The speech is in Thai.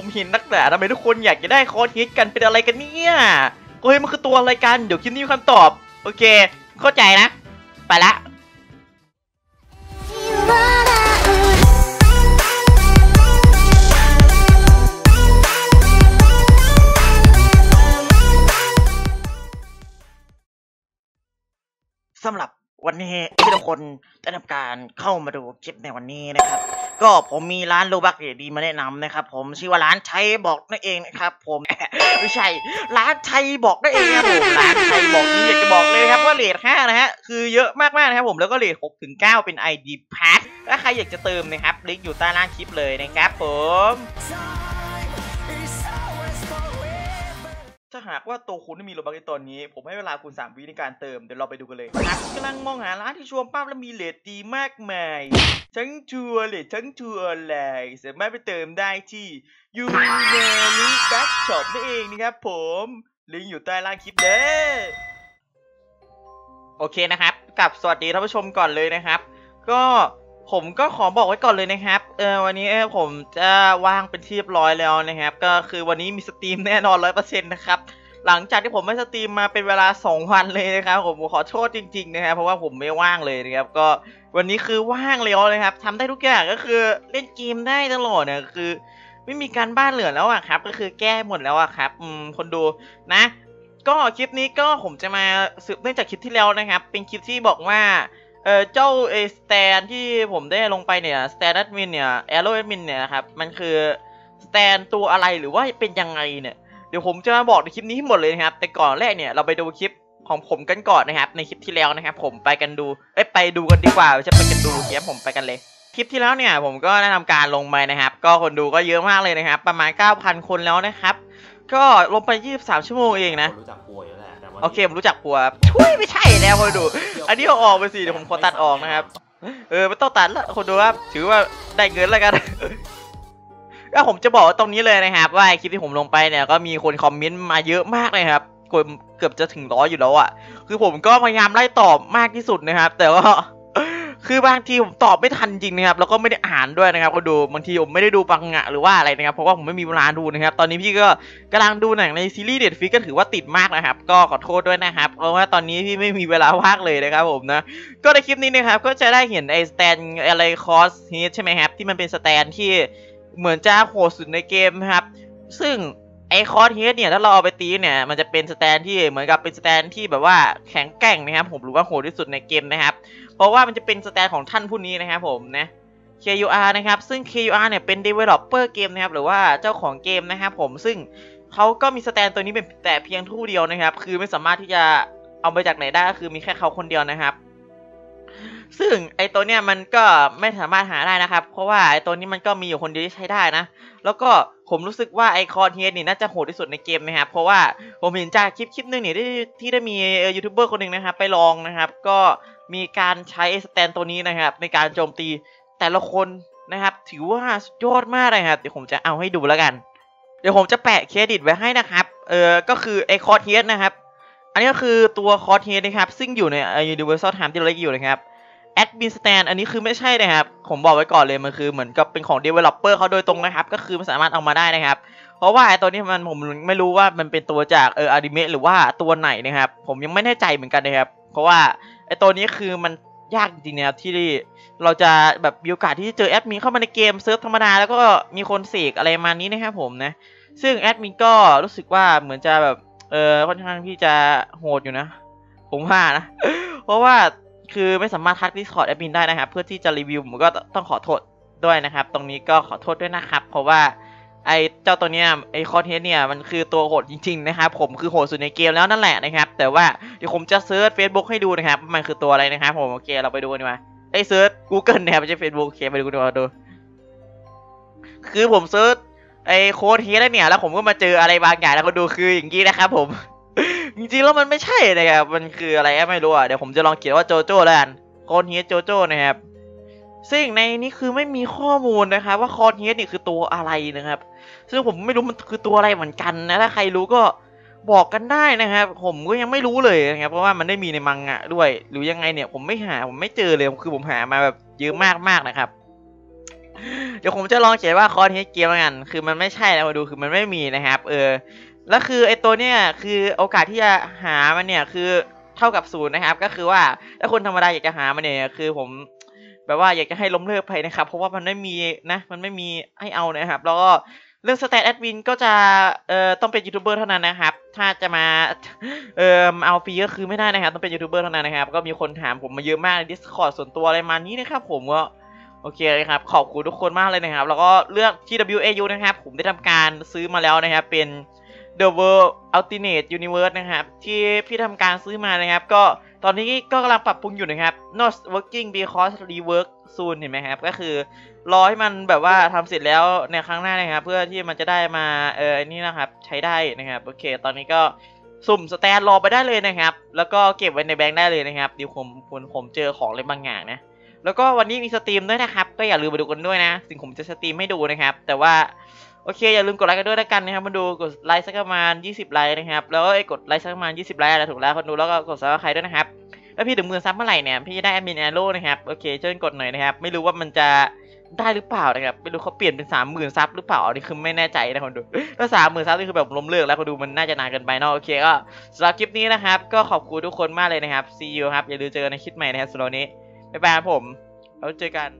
ผมเห็นนักหนาทำไมทุกคนอยากจะได้คอร์สฮิตกันเป็นอะไรกันเนี่ยเฮ้ยมันคือตัวอะไรกัน เดี๋ยวคลิปนี้มีคำตอบ โอเค เข้าใจนะ ไปละสำหรับวันนี้ที่ทุกคนได้ทำการเข้ามาดูคลิปในวันนี้นะครับ ก็ผมมีร้านโลบักดีมาแนะนำนะครับ ผมชื่อว่าร้านชัยบอกนั่นเองนะครับ ผมไม่ใช่ร้านชัยบอกนั่นเองครับผมร้านชัยบอกนี่อยากจะบอกเลยนะครับว่า rate 5นะฮะคือเยอะมากๆนะครับผมแล้วก็ rate 6ถึง9เป็น ID Pass ถ้าใครอยากจะเติมนะครับลิงก์อยู่ใต้ล่างคลิปเลยนะครับผม ถ้าหากว่าตัวคุณไม่มี Robux ในตอนนี้ ผมให้เวลาคุณ 3 วิในการเติม เดี๋ยวเราไปดูกันเลยหากกำลังมองหาร้านที่ชัวร์ป้าบและมี rate ดีมากมาย ทั้งชัวร์ rate ทั้งชัวร์ออนไลน์สามารถไปเติมได้ที่ยูเนลิแบ็กช็อปนั่นเองนะครับผม ลิงก์อยู่ใต้ล่างคลิปเด้อโอเคนะครับ กับสวัสดีท่านผู้ชมก่อนเลยนะครับ ก็ ผมก็ขอบอกไว้ก่อนเลยนะครับ เออวันนี้ผมจะว่างเป็นที่เรียบร้อยแล้วนะครับ ก็คือวันนี้มี stream แน่นอนร้อยเปอร์เซ็นต์นะครับ หลังจากที่ผมไม่ stream มาเป็นเวลา 2 วันเลยนะครับผมขอโทษจริง ๆ นะครับเพราะว่าผมไม่ว่างเลยนะครับ ก็วันนี้คือว่างแล้วเลยครับทำได้ทุกอย่างก็คือเล่นเกมได้ตลอดเนี่ยคือ ไม่มีการบ้านเหลือแล้วอะครับ ก็คือแก้หมดแล้วอะครับ อืมคนดูนะ ก็คลิปนี้ก็ผมจะมาสืบเนื่องจากคลิปที่แล้วนะครับ เป็นคลิปที่บอกว่า เออเจ้าเอ stand ที่ผมได้ลงไปเนี่ย stand แอดมินเนี่ย arrow แอดมินเนี่ยนะครับมันคือ stand ตัวอะไรหรือว่าเป็นยังไงเนี่ยเดี๋ยวผมจะมาบอกในคลิปนี้ให้หมดเลยนะครับ แต่ก่อนแรกเนี่ยเราไปดูคลิปของผมกันก่อนนะครับ ในคลิปที่แล้วนะครับ ผมไปกันดูเอ้ยไปดูกันดีกว่าไม่ใช่ไปกันดูเดี๋ยวผมไปกันเลยคลิปที่แล้วเนี่ยผมก็ได้ทำการลงไปนะครับ ก็คนดูก็เยอะมากเลยนะครับ ประมาณ 9,000 คนแล้วนะครับ ก็ลงไป 23 ชั่วโมงเองนะรู้จักป่วย แล้วแหละแต่ว่าโอเคผมรู้จักปัวช่วยไม่ใช่แล้วคนดู อันนี้เอาออกไปสิเดี๋ยวผมขอตัดออกนะครับ เออไม่ต้องตัดละคนดูครับถือว่าได้เงินแล้วกันก็ผมจะบอกว่าตรงนี้เลยนะครับว่าคลิปที่ผมลงไปเนี่ยก็มีคนคอมเมนต์มาเยอะมากเลยครับเกือบเกือบจะถึงร้อยอยู่แล้วอะ่ะ คือผมก็พยายามไล่ตอบมากที่สุดนะครับ แต่ว่า คือบางทีผมตอบไม่ทันจริงนะครับแล้วก็ไม่ได้อ่านด้วยนะครับก็ดูบางทีผมไม่ได้ดูมังงะหรือว่าอะไรนะครับเพราะว่าผมไม่มีเวลาดูนะครับตอนนี้พี่ก็กำลังดูหนังในซีรีส์ Netflix ก็ถือว่าติดมากนะครับก็ขอโทษด้วยนะครับเพราะว่าตอนนี้พี่ไม่มีเวลาว่างเลยนะครับผมนะก็ในคลิปนี้นะครับก็จะได้เห็นไอ้ stand อะไร Cross-Head ใช่ไหมครับที่มันเป็น stand ที่เหมือนจะโหดสุดในเกมนะครับ ซึ่งไอ้ Cross-Head เนี่ยถ้าเราเอาไปตีเนี่ยมันจะเป็น stand ที่เหมือนกับเป็น stand ที่แบบว่าแข็งแกร่งนะครับผมรู้ว่าโหดที่สุดในเกมนะครับ เพราะว่ามันจะเป็น stand ของท่านผู้นี้นะครับผมนะ KUR นะครับซึ่ง KUR เนี่ยเป็น developer เกมนะครับหรือว่าเจ้าของเกมนะครับผมซึ่งเขาก็มี stand ตัวนี้เป็นแต่เพียงผู้เดียวนะครับ คือไม่สามารถที่จะเอาไปจากไหนได้ก็คือมีแค่เขาคนเดียวนะครับ ซึ่งไอตัวเนี้ยมันก็ไม่สามารถหาได้นะครับ เพราะว่าไอตัวนี้มันก็มีอยู่คนเดียวที่ใช้ได้นะ แล้วก็ผมรู้สึกว่าไอ Cross-Head นี่น่าจะโหดที่สุดในเกมนะครับ เพราะว่าผมเห็นจากคลิปคลิปหนึงเนี่ยที่ที่ได้มียูทูบเบอร์คนหนึ่งนะครับ ไปลองนะครับ ก็มีการใช้ stand ตัวนี้นะครับ ในการโจมตีแต่ละคนนะครับ ถือว่าสุดยอดมากเลยครับ เดี๋ยวผมจะเอาให้ดูแล้วกัน เดี๋ยวผมจะแปะเครดิตไว้ให้นะครับ เออก็คือไอ Cross-Head นะครับ อันนี้ก็คือตัว Cross-Head นะครับ ซึ่งอยู่ในเอ่อ Universal Time ที่เราเรียกอยู่นะครับแอดมิน stand อันนี้คือไม่ใช่นะครับ ผมบอกไว้ก่อนเลยมันคือเหมือนกับเป็นของ Developer เขาโดยตรงนะครับ ก็คือมันสามารถเอามาได้นะครับ เพราะว่าไอตัวนี้มันผมไม่รู้ว่ามันเป็นตัวจากเอออนิเมะหรือว่าตัวไหนนะครับ ผมยังไม่แน่ใจเหมือนกันนะครับ เพราะว่าไอตัวนี้คือมันยากจริงๆนะครับที่เราจะแบบมีโอกาสที่จะเจอแอดมินเข้ามาในเกมเซิร์ฟธรรมดาแล้วก็มีคนเสกอะไรมานี้นะครับผมนะซึ่งแอดมินก็รู้สึกว่าเหมือนจะแบบ เออค่อนข้างที่จะโหดอยู่นะ ผมว่านะ เพราะว่าคือไม่สามารถทัก Discord แอดมินได้นะครับ เพื่อที่จะรีวิวผมก็ต้องขอโทษด้วยนะครับ ตรงนี้ก็ขอโทษด้วยนะครับ เพราะว่าไอ้เจ้าตัวเนี้ยไอ้คอนเทนเนี่ยมันคือตัวโหดจริงๆนะครับผมคือโหดสุดในเกมแล้วนั่นแหละนะครับ แต่ว่าเดี๋ยวผมจะ search Facebook ให้ดูนะครับ มันคือตัวอะไรนะครับผมโอเคเราไปดูกันดีกว่าไอ้ search Google นะครับไม่ใช่ Facebook โอเคไปดูกันดีกว่าดู คือผม search ไอ Cross-Head แล้วเนี่ย แล้วผมก็มาเจออะไรบางอย่างแล้วก็ดูคืออย่างนี้นะครับผม จริงๆแล้วมันไม่ใช่นะครับมันคืออะไรไม่รู้อะเดี๋ยวผมจะลองเขียนว่าโจโจ้แล้วกันCross-Head โจโจ้นะครับซึ่งในนี้คือไม่มีข้อมูลนะครับว่า Cross-Head นี่คือตัวอะไรนะครับ ซึ่งผมไม่รู้มันคือตัวอะไรเหมือนกันนะถ้าใครรู้ก็บอกกันได้นะครับ ผมก็ยังไม่รู้เลยนะครับเพราะว่ามันได้มีในมังงะด้วย หรือยังไงเนี่ยผมไม่หาผมไม่เจอเลยคือผมหามาแบบเยอะมากๆนะครับ เดี๋ยวผมจะลองเขียนว่าคอนเทสเกมแล้วกัน คือมันไม่ใช่นะมาดูคือมันไม่มีนะครับ เออ แล้วคือไอตัวเนี้ยคือโอกาสที่จะหามันเนี่ยคือเท่ากับศูนย์นะครับ ก็คือว่าถ้าคนธรรมดาอยากจะหามันเนี่ยคือผมแบบว่าอยากจะให้ล้มเลิกไปนะครับ เพราะว่ามันไม่มีนะ มันไม่มีให้เอานะครับ แล้วก็เรื่อง stand แอดมินก็จะเอ่อต้องเป็นยูทูบเบอร์เท่านั้นนะครับ ถ้าจะมาเอ่อเอาฟรีก็คือไม่ได้นะครับ ต้องเป็นยูทูบเบอร์เท่านั้นนะครับ ก็มีคนถามผมมาเยอะมากใน Discord ส่วนตัวอะไรมานี้นะครับ ผมก็ โอเคเลยครับ ขอบคุณทุกคนมากเลยนะครับ แล้วก็เรื่อง TWAU นะครับ ผมได้ทำการซื้อมาแล้วนะครับ เป็น The World Alternate Universe นะครับ ที่พี่ทำการซื้อมานะครับ ก็ตอนนี้ก็กำลังปรับปรุงอยู่นะครับ not working because rework soon เห็นไหมครับ ก็คือรอให้มันแบบว่าทำเสร็จแล้วในครั้งหน้านะครับ เพื่อที่มันจะได้มาเอออนนี่นะครับ ใช้ได้นะครับ โอเค ตอนนี้ก็สุ่ม stand รอไปได้เลยนะครับ แล้วก็เก็บไว้ในแบงค์ได้เลยนะครับเดี๋ยวผมผมผมเจอของอะไรบางอย่างนะ แล้วก็วันนี้มี stream ด้วยนะครับ ก็อย่าลืมมาดูกันด้วยนะ ซึ่งผมจะ stream ให้ดูนะครับ แต่ว่าโอเค อย่าลืมกดไลค์กันด้วยแล้วกันนะครับมาดูกดไลค์สักประมาณ 20 ไลค์นะครับ แล้วก็ไอ้กดไลค์สักประมาณ 20 ไลค์อะไรถูกแล้วคนดูแล้วก็กด subscribe ด้วยนะครับแล้วพี่ถึงหมื่น sub เมื่อไหร่เนี่ยพี่จะได้แอดมิน arrow นะครับโอเคช่วยกดหน่อยนะครับ ไม่รู้ว่ามันจะได้หรือเปล่านะครับไม่รู้เขาเปลี่ยนเป็น30,000 sub หรือเปล่าอันนี้คือไม่แน่ใจนะคนดูถ้า30,000 sub นี่คือแบบล้มเลิกแล้วคนดูมันน่าจะนานเกินไปเนาะโอเคก็สำหรับคลิปนี้นะครับ ก็ขอบคุณทุกคนมากเลยนะครับ see you ครับอย่าลืมเจอกันในคลิปใหม่นะครับสำหรับนี้ บ๊ายบายครับผม แล้วเจอกัน